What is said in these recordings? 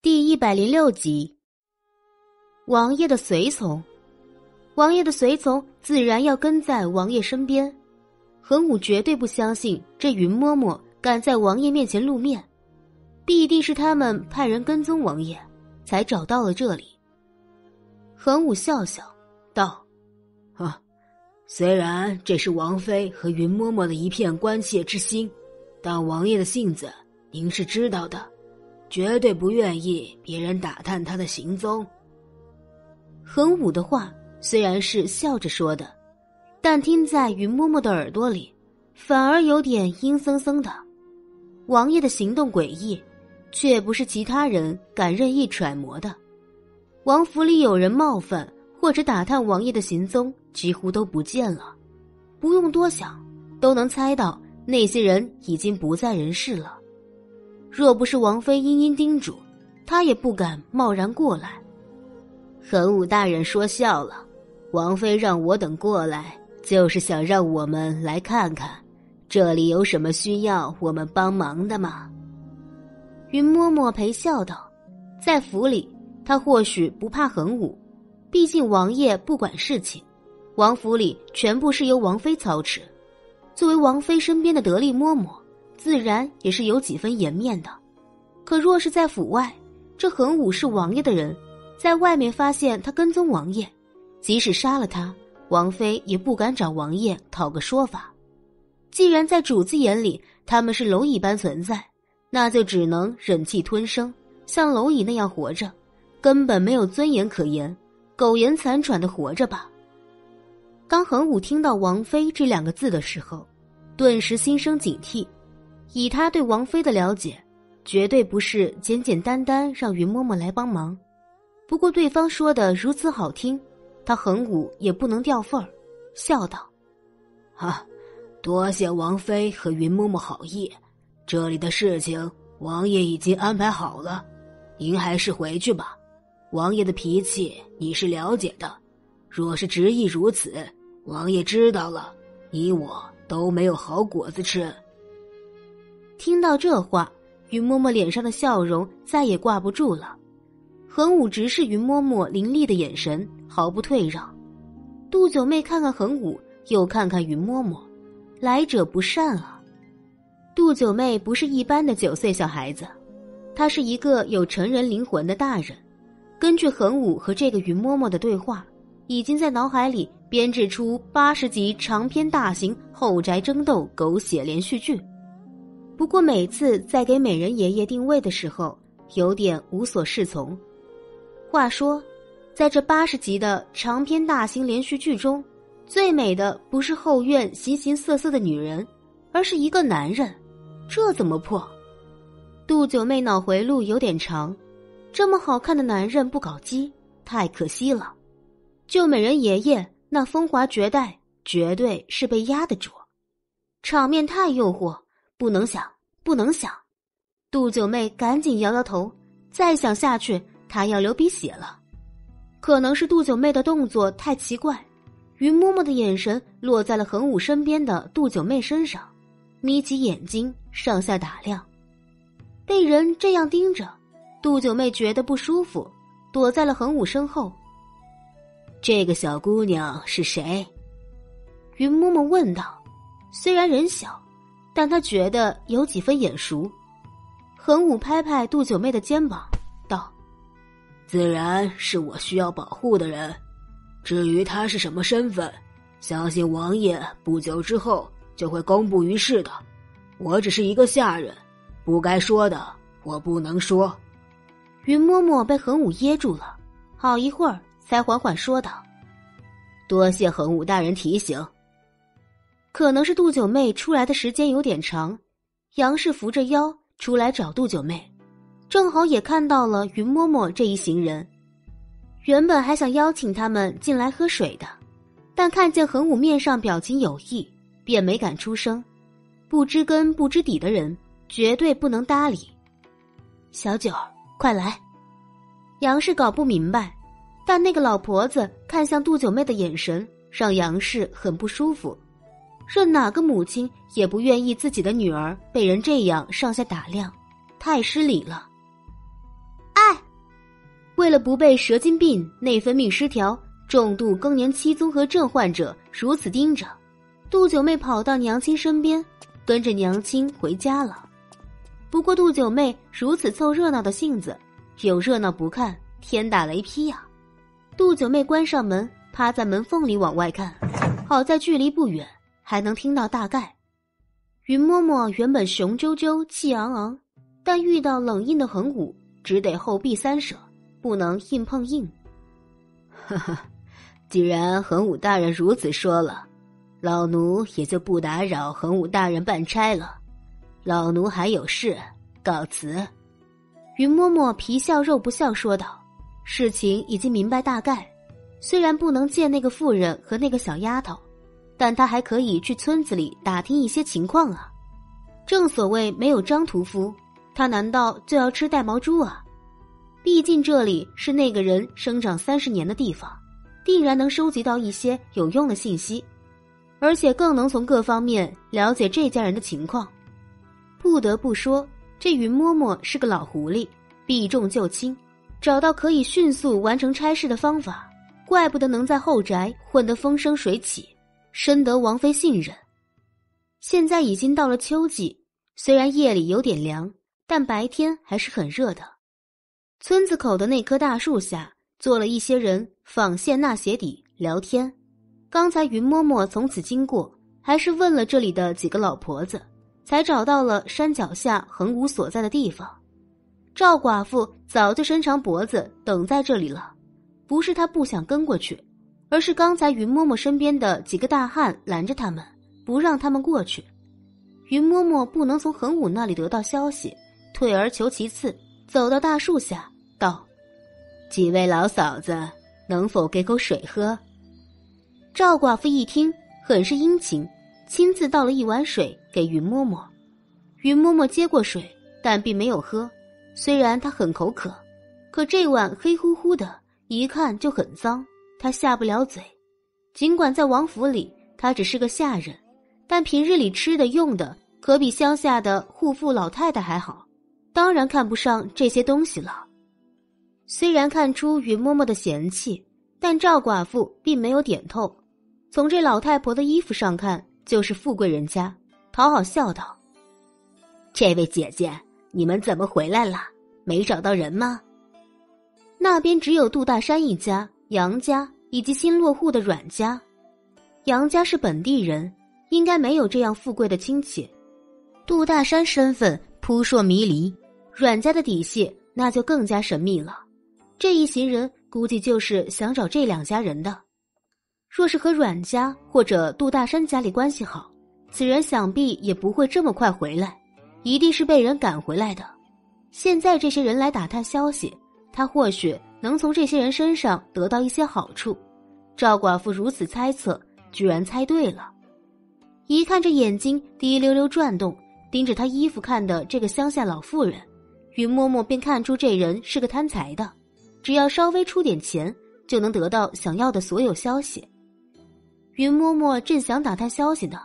第一百零六集，王爷的随从，王爷的随从自然要跟在王爷身边。恒武绝对不相信这云嬷嬷敢在王爷面前露面，必定是他们派人跟踪王爷，才找到了这里。恒武笑笑道：“啊，虽然这是王妃和云嬷嬷的一片关切之心，但王爷的性子您是知道的。”绝对不愿意别人打探他的行踪。恒武的话虽然是笑着说的，但听在云嬷嬷的耳朵里，反而有点阴森森的。王爷的行动诡异，却不是其他人敢任意揣摩的。王府里有人冒犯或者打探王爷的行踪，几乎都不见了。不用多想，都能猜到那些人已经不在人世了。若不是王妃殷殷叮嘱，他也不敢贸然过来。恒武大人说笑了，王妃让我等过来，就是想让我们来看看，这里有什么需要我们帮忙的吗？云嬷嬷陪笑道：“在府里，他或许不怕恒武，毕竟王爷不管事情，王府里全部是由王妃操持。作为王妃身边的得力嬷嬷。”自然也是有几分颜面的，可若是在府外，这恒武是王爷的人，在外面发现他跟踪王爷，即使杀了他，王妃也不敢找王爷讨个说法。既然在主子眼里他们是蝼蚁般存在，那就只能忍气吞声，像蝼蚁那样活着，根本没有尊严可言，苟延残喘的活着吧。当恒武听到“王妃”这两个字的时候，顿时心生警惕。以他对王妃的了解，绝对不是简简单单让云嬷嬷来帮忙。不过对方说的如此好听，他恒武也不能掉份儿，笑道：“啊，多谢王妃和云嬷嬷好意。这里的事情王爷已经安排好了，您还是回去吧。王爷的脾气你是了解的，若是执意如此，王爷知道了，你我都没有好果子吃。”听到这话，云嬷嬷脸上的笑容再也挂不住了。恒武直视云嬷嬷凌厉的眼神，毫不退让。杜九妹看看恒武，又看看云嬷嬷，来者不善啊。杜九妹不是一般的九岁小孩子，她是一个有成人灵魂的大人。根据恒武和这个云嬷嬷的对话，已经在脑海里编制出八十集长篇大型后宅争斗狗血连续剧。不过每次在给美人爷爷定位的时候，有点无所适从。话说，在这八十集的长篇大型连续剧中，最美的不是后院形形色色的女人，而是一个男人。这怎么破？杜九妹脑回路有点长，这么好看的男人不搞基，太可惜了。救美人爷爷那风华绝代，绝对是被压得住，场面太诱惑。不能想，不能想！杜九妹赶紧摇摇头，再想下去，她要流鼻血了。可能是杜九妹的动作太奇怪，云嬷嬷的眼神落在了恒武身边的杜九妹身上，眯起眼睛上下打量。被人这样盯着，杜九妹觉得不舒服，躲在了恒武身后。这个小姑娘是谁？云嬷嬷问道。虽然人小。但他觉得有几分眼熟，恒武拍拍杜九妹的肩膀，道：“自然是我需要保护的人。至于他是什么身份，相信王爷不久之后就会公布于世的。我只是一个下人，不该说的我不能说。”云嬷嬷被恒武噎住了，好一会儿才缓缓说道：“多谢恒武大人提醒。”可能是杜九妹出来的时间有点长，杨氏扶着腰出来找杜九妹，正好也看到了云嬷嬷这一行人。原本还想邀请他们进来喝水的，但看见恒武面上表情有异，便没敢出声。不知根不知底的人绝对不能搭理。小九，快来！杨氏搞不明白，但那个老婆子看向杜九妹的眼神让杨氏很不舒服。任哪个母亲也不愿意自己的女儿被人这样上下打量，太失礼了。哎，为了不被蛇精病、内分泌失调、重度更年期综合症患者如此盯着，杜九妹跑到娘亲身边，跟着娘亲回家了。不过杜九妹如此凑热闹的性子，有热闹不看，天打雷劈呀！杜九妹关上门，趴在门缝里往外看，好在距离不远，还能听到大概。云嬷嬷原本雄赳赳、气昂昂，但遇到冷硬的恒武，只得后避三舍，不能硬碰硬。呵呵，既然恒武大人如此说了，老奴也就不打扰恒武大人办差了。老奴还有事，告辞。云嬷嬷皮笑肉不笑说道。事情已经明白大概，虽然不能见那个妇人和那个小丫头，但他还可以去村子里打听一些情况啊。正所谓没有张屠夫，他难道就要吃带毛猪啊？毕竟这里是那个人生长三十年的地方，定然能收集到一些有用的信息，而且更能从各方面了解这家人的情况。不得不说，这云嬷嬷是个老狐狸，避重就轻。找到可以迅速完成差事的方法，怪不得能在后宅混得风生水起，深得王妃信任。现在已经到了秋季，虽然夜里有点凉，但白天还是很热的。村子口的那棵大树下，坐了一些人纺线纳鞋底聊天。刚才云嬷嬷从此经过，还是问了这里的几个老婆子，才找到了山脚下恒武所在的地方。赵寡妇早就伸长脖子等在这里了，不是她不想跟过去，而是刚才云嬷嬷身边的几个大汉拦着他们，不让他们过去。云嬷嬷不能从恒武那里得到消息，退而求其次，走到大树下，道：“几位老嫂子，能否给口水喝？”赵寡妇一听，很是殷勤，亲自倒了一碗水给云嬷嬷。云嬷嬷接过水，但并没有喝。虽然她很口渴，可这碗黑乎乎的，一看就很脏，他下不了嘴。尽管在王府里，他只是个下人，但平日里吃的用的可比乡下的户妇老太太还好，当然看不上这些东西了。虽然看出云嬷嬷的嫌弃，但赵寡妇并没有点透。从这老太婆的衣服上看，就是富贵人家，讨好笑道：“这位姐姐。”你们怎么回来了？没找到人吗？那边只有杜大山一家、杨家以及新落户的阮家。杨家是本地人，应该没有这样富贵的亲戚。杜大山身份扑朔迷离，阮家的底细那就更加神秘了。这一行人估计就是想找这两家人的。若是和阮家或者杜大山家里关系好，此人想必也不会这么快回来。一定是被人赶回来的。现在这些人来打探消息，他或许能从这些人身上得到一些好处。赵寡妇如此猜测，居然猜对了。一看这眼睛滴溜溜转动，盯着他衣服看的这个乡下老妇人，云嬷嬷便看出这人是个贪财的，只要稍微出点钱，就能得到想要的所有消息。云嬷嬷正想打探消息呢，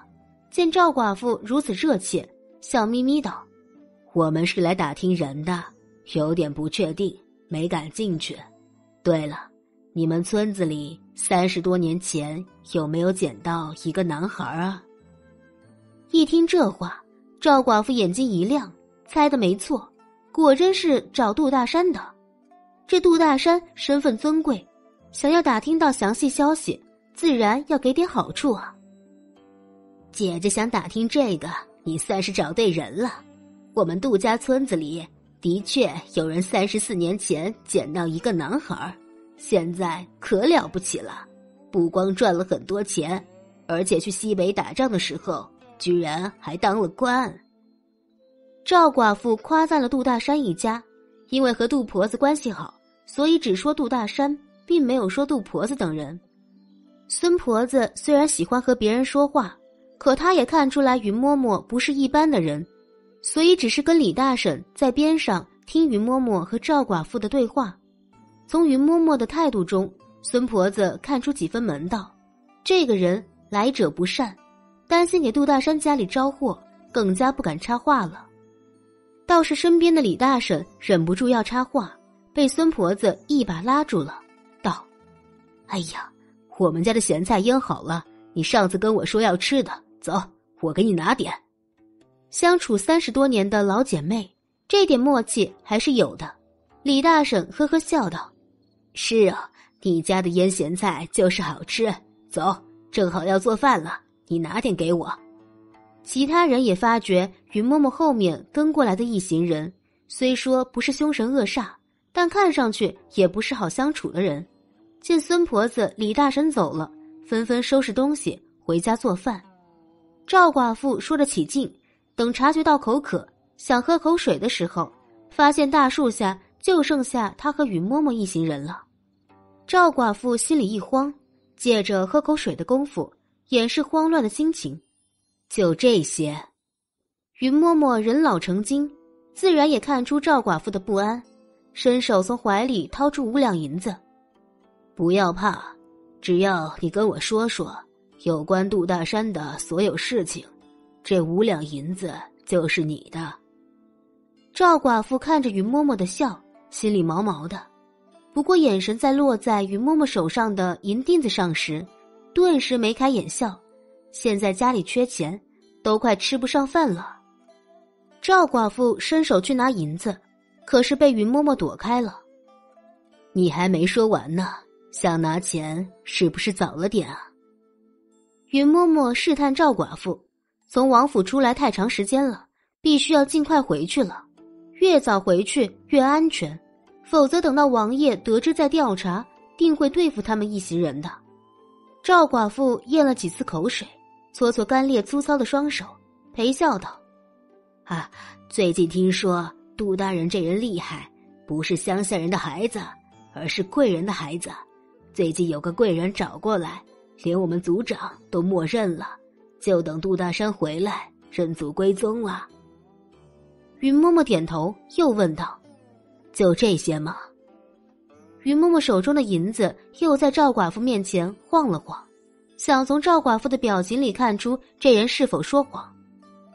见赵寡妇如此热切。笑眯眯道：“我们是来打听人的，有点不确定，没敢进去。对了，你们村子里三十多年前有没有捡到一个男孩啊？”一听这话，赵寡妇眼睛一亮，猜的没错，果真是找杜大山的。这杜大山身份尊贵，想要打听到详细消息，自然要给点好处啊。姐姐想打听这个。你算是找对人了，我们杜家村子里的确有人三十四年前捡到一个男孩，现在可了不起了，不光赚了很多钱，而且去西北打仗的时候，居然还当了官。赵寡妇夸赞了杜大山一家，因为和杜婆子关系好，所以只说杜大山，并没有说杜婆子等人。孙婆子虽然喜欢和别人说话。可他也看出来云嬷嬷不是一般的人，所以只是跟李大婶在边上听云嬷嬷和赵寡妇的对话。从云嬷嬷的态度中，孙婆子看出几分门道。这个人来者不善，担心给杜大山家里招祸，更加不敢插话了。倒是身边的李大婶忍不住要插话，被孙婆子一把拉住了，道：“哎呀，我们家的咸菜腌好了，你上次跟我说要吃的，走，我给你拿点。”相处三十多年的老姐妹，这点默契还是有的。李大婶呵呵笑道：“是啊，你家的腌咸菜就是好吃。走，正好要做饭了，你拿点给我。”其他人也发觉云嬷嬷后面跟过来的一行人，虽说不是凶神恶煞，但看上去也不是好相处的人。见孙婆子、李大婶走了，纷纷收拾东西回家做饭。赵寡妇说着起劲，等察觉到口渴，想喝口水的时候，发现大树下就剩下他和云嬷嬷一行人了。赵寡妇心里一慌，借着喝口水的功夫，掩饰慌乱的心情。就这些，云嬷嬷人老成精，自然也看出赵寡妇的不安，伸手从怀里掏出五两银子。不要怕，只要你跟我说说有关杜大山的所有事情，这五两银子就是你的。赵寡妇看着云嬷嬷的笑，心里毛毛的，不过眼神在落在云嬷嬷手上的银锭子上时，顿时眉开眼笑。现在家里缺钱，都快吃不上饭了。赵寡妇伸手去拿银子，可是被云嬷嬷躲开了。你还没说完呢，想拿钱是不是早了点啊？云嬷嬷试探赵寡妇，从王府出来太长时间了，必须要尽快回去了，越早回去越安全，否则等到王爷得知在调查，定会对付他们一行人的。赵寡妇咽了几次口水。搓搓干裂粗糙的双手，陪笑道：“啊，最近听说杜大人这人厉害，不是乡下人的孩子，而是贵人的孩子。最近有个贵人找过来，连我们族长都默认了，就等杜大山回来认祖归宗了。”云嬷嬷点头，又问道：“就这些吗？”云嬷嬷手中的银子又在赵寡妇面前晃了晃。想从赵寡妇的表情里看出这人是否说谎，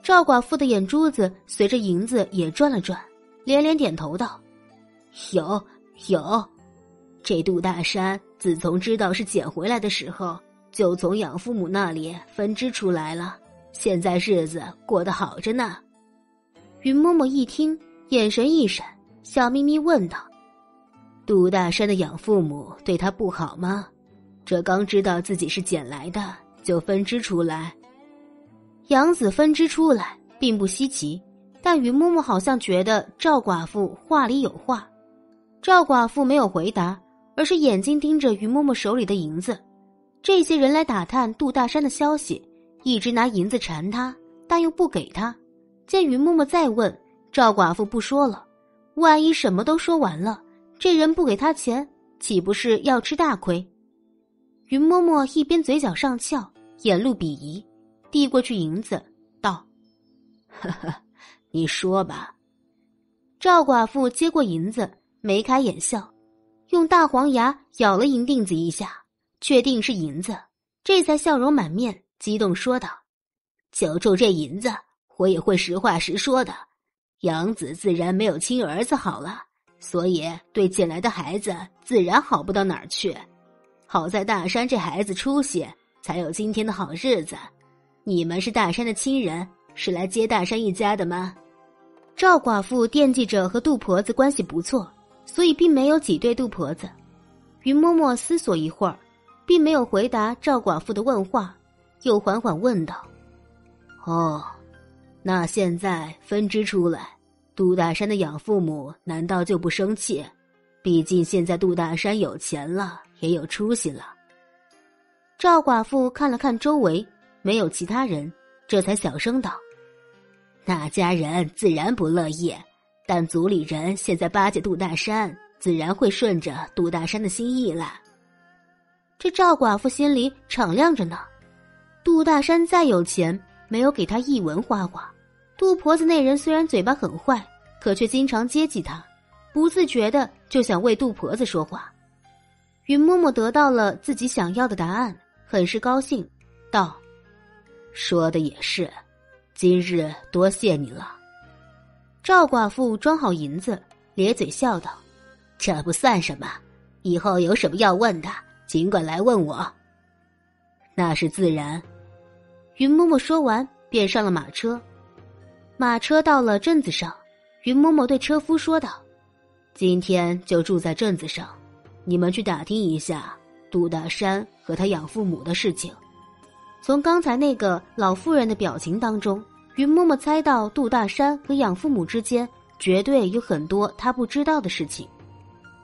赵寡妇的眼珠子随着银子也转了转，连连点头道：“有有，这杜大山自从知道是捡回来的时候，就从养父母那里分支出来了，现在日子过得好着呢。”云嬷嬷一听，眼神一闪，笑眯眯问道：“杜大山的养父母对他不好吗？”这刚知道自己是捡来的，就分支出来。养子分支出来并不稀奇，但云嬷嬷好像觉得赵寡妇话里有话。赵寡妇没有回答，而是眼睛盯着云嬷嬷手里的银子。这些人来打探杜大山的消息，一直拿银子缠他，但又不给他。见云嬷嬷再问，赵寡妇不说了。万一什么都说完了，这人不给他钱，岂不是要吃大亏？云嬷嬷一边嘴角上翘，眼露鄙夷，递过去银子，道：“呵呵，你说吧。”赵寡妇接过银子，眉开眼笑，用大黄牙咬了银锭子一下，确定是银子，这才笑容满面，激动说道：“就冲这银子，我也会实话实说的。养子自然没有亲儿子好了，所以对捡来的孩子自然好不到哪儿去。”好在大山这孩子出息，才有今天的好日子。你们是大山的亲人，是来接大山一家的吗？赵寡妇惦记着和杜婆子关系不错，所以并没有挤兑杜婆子。云嬷嬷思索一会儿，并没有回答赵寡妇的问话，又缓缓问道：“哦，那现在分支出来，杜大山的养父母难道就不生气？毕竟现在杜大山有钱了。”也有出息了。赵寡妇看了看周围，没有其他人，这才小声道：“那家人自然不乐意，但族里人现在巴结杜大山，自然会顺着杜大山的心意了。”这赵寡妇心里敞亮着呢。杜大山再有钱，没有给他一文花花。杜婆子那人虽然嘴巴很坏，可却经常接济他，不自觉的就想为杜婆子说话。云嬷嬷得到了自己想要的答案，很是高兴，道：“说的也是，今日多谢你了。”赵寡妇装好银子，咧嘴笑道：“这不算什么。以后有什么要问的，尽管来问我。那是自然。云嬷嬷说完，便上了马车。马车到了镇子上，云嬷嬷对车夫说道：“今天就住在镇子上，你们去打听一下杜大山和他养父母的事情。”从刚才那个老妇人的表情当中，云嬷嬷猜到杜大山和养父母之间绝对有很多他不知道的事情。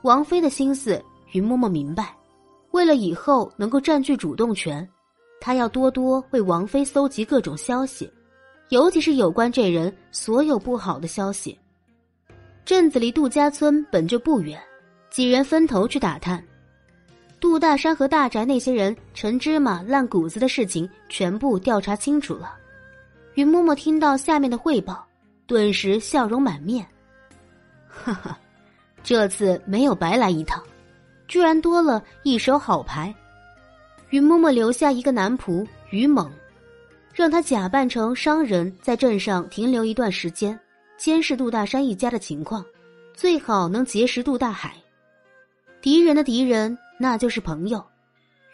王妃的心思。云嬷嬷明白，为了以后能够占据主动权，他要多多为王妃搜集各种消息，尤其是有关这人所有不好的消息。镇子离杜家村本就不远，几人分头去打探。杜大山和大宅那些人陈芝麻烂谷子的事情全部调查清楚了。云嬷嬷听到下面的汇报，顿时笑容满面。哈哈，这次没有白来一趟。居然多了一手好牌，云嬷嬷留下一个男仆于猛，让他假扮成商人，在镇上停留一段时间，监视杜大山一家的情况，最好能结识杜大海。敌人的敌人，那就是朋友。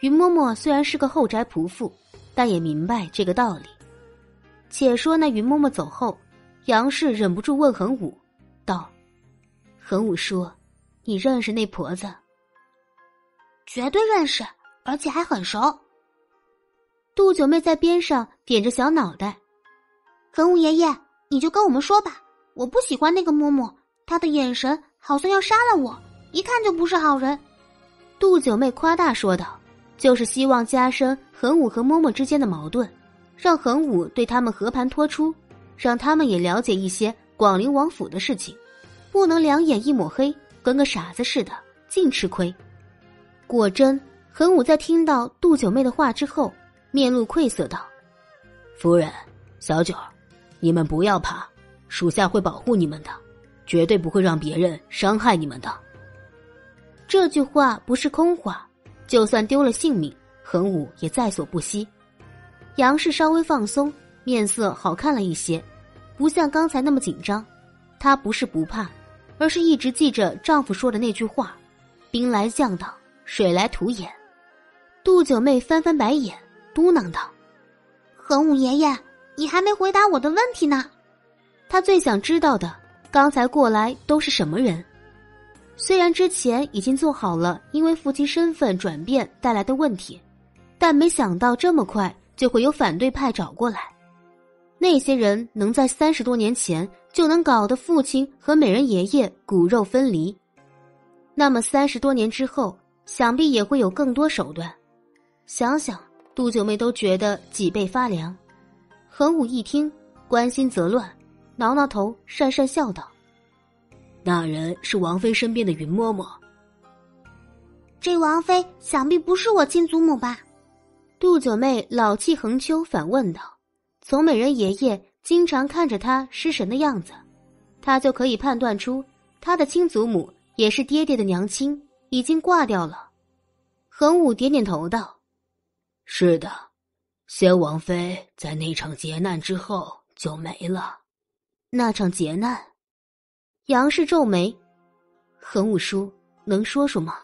云嬷嬷虽然是个后宅仆妇，但也明白这个道理。且说那云嬷嬷走后，杨氏忍不住问恒武道：“恒武说，你认识那婆子？”绝对认识，而且还很熟。杜九妹在边上点着小脑袋。恒武爷爷，你就跟我们说吧。我不喜欢那个嬷嬷，她的眼神好像要杀了我，一看就不是好人。杜九妹夸大说道：“就是希望加深恒武和嬷嬷之间的矛盾，让恒武对他们和盘托出，让他们也了解一些广陵王府的事情，不能两眼一抹黑，跟个傻子似的，净吃亏。”果真，恒武在听到杜九妹的话之后，面露愧色道：“夫人，小九，你们不要怕，属下会保护你们的，绝对不会让别人伤害你们的。”这句话不是空话，就算丢了性命，恒武也在所不惜。杨氏稍微放松，面色好看了一些，不像刚才那么紧张。她不是不怕，而是一直记着丈夫说的那句话：“兵来将挡。”水来土掩，杜九妹翻翻白眼，嘟囔道：“恒武爷爷，你还没回答我的问题呢。他最想知道的，刚才过来都是什么人？虽然之前已经做好了因为父亲身份转变带来的问题，但没想到这么快就会有反对派找过来。那些人能在三十多年前就能搞得父亲和美人爷爷骨肉分离，那么三十多年之后。”想必也会有更多手段，想想杜九妹都觉得脊背发凉。恒武一听，关心则乱，挠挠头，讪讪笑道：“那人是王妃身边的云嬷嬷。这王妃想必不是我亲祖母吧？”杜九妹老气横秋，反问道：“从美人爷爷经常看着她失神的样子，她就可以判断出她的亲祖母也是爹爹的娘亲。”已经挂掉了，恒武点点头道：“是的，先王妃在那场劫难之后就没了。那场劫难，杨氏皱眉，恒武叔能说说吗？”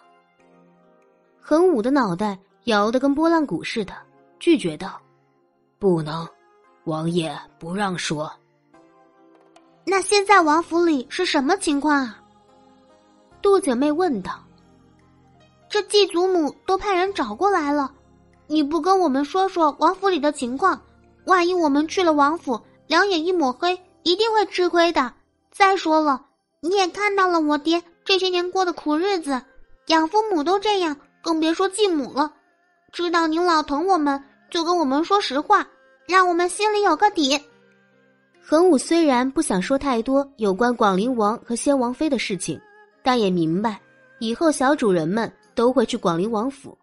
恒武的脑袋摇得跟拨浪鼓似的，拒绝道：“不能，王爷不让说。”那现在王府里是什么情况啊？杜姐妹问道。这继祖母都派人找过来了，你不跟我们说说王府里的情况，万一我们去了王府，两眼一抹黑，一定会吃亏的。再说了，你也看到了我爹这些年过的苦日子，养父母都这样，更别说继母了。知道您老疼我们，就跟我们说实话，让我们心里有个底。恒武虽然不想说太多有关广陵王和先王妃的事情，但也明白以后小主人们。都会去广陵王府，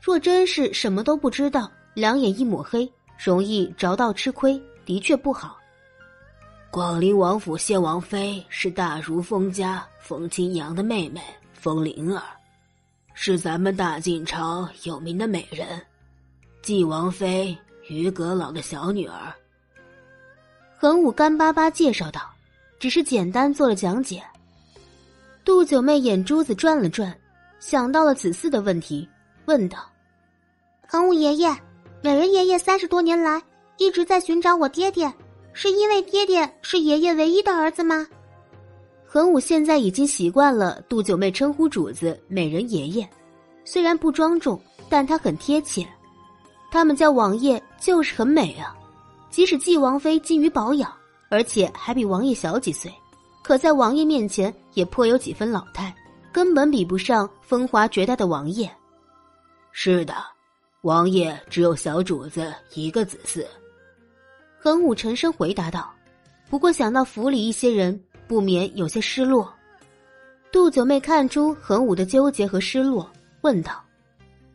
若真是什么都不知道，两眼一抹黑，容易着道吃亏，的确不好。广陵王府谢王妃是大如封家封清扬的妹妹封灵儿，是咱们大晋朝有名的美人，继王妃于阁老的小女儿。恒武干巴巴介绍道，只是简单做了讲解。杜九妹眼珠子转了转，想到了子嗣的问题，问道：“恒武爷爷，美人爷爷三十多年来一直在寻找我爹爹，是因为爹爹是爷爷唯一的儿子吗？”恒武现在已经习惯了杜九妹称呼主子“美人爷爷”，虽然不庄重，但他很贴切。他们家王爷就是很美啊，即使继王妃精于保养，而且还比王爷小几岁，可在王爷面前也颇有几分老态，根本比不上风华绝代的王爷。是的，王爷只有小主子一个子嗣。恒武沉声回答道，不过想到府里一些人。不免有些失落，杜九妹看出恒武的纠结和失落，问道：“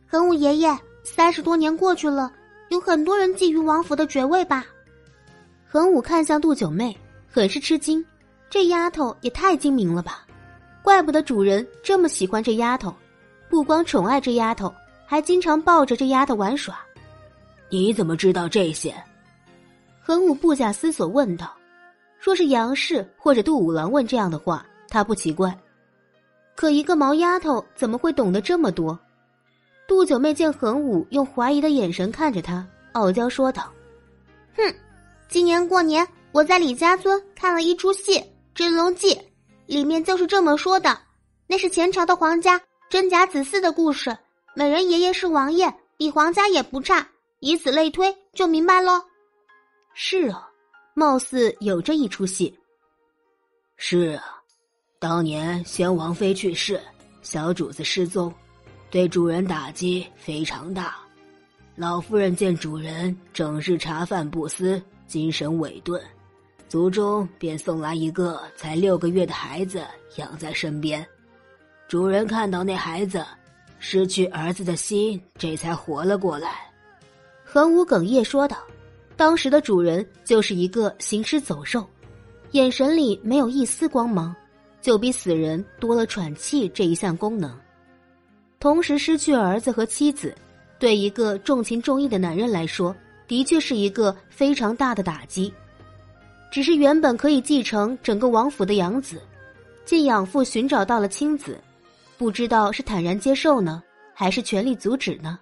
恒武爷爷，三十多年过去了，有很多人觊觎王府的爵位吧？”恒武看向杜九妹，很是吃惊，这丫头也太精明了吧！怪不得主人这么喜欢这丫头，不光宠爱这丫头，还经常抱着这丫头玩耍。你怎么知道这些？恒武不假思索问道。若是杨氏或者杜五郎问这样的话，他不奇怪。可一个毛丫头怎么会懂得这么多？杜九妹见恒武用怀疑的眼神看着她，傲娇说道：“哼，今年过年我在李家村看了一出戏《真龙记》，里面就是这么说的。那是前朝的皇家真假子嗣的故事。美人爷爷是王爷，比皇家也不差。以此类推，就明白喽。”是啊。貌似有这一出戏。是啊，当年先王妃去世，小主子失踪，对主人打击非常大。老夫人见主人整日茶饭不思，精神萎顿，族中便送来一个才六个月的孩子养在身边。主人看到那孩子失去儿子的心，这才活了过来。恒武哽咽说道。当时的主人就是一个行尸走肉，眼神里没有一丝光芒，就比死人多了喘气这一项功能。同时失去儿子和妻子，对一个重情重义的男人来说，的确是一个非常大的打击。只是原本可以继承整个王府的养子，见养父寻找到了亲子，不知道是坦然接受呢，还是全力阻止呢？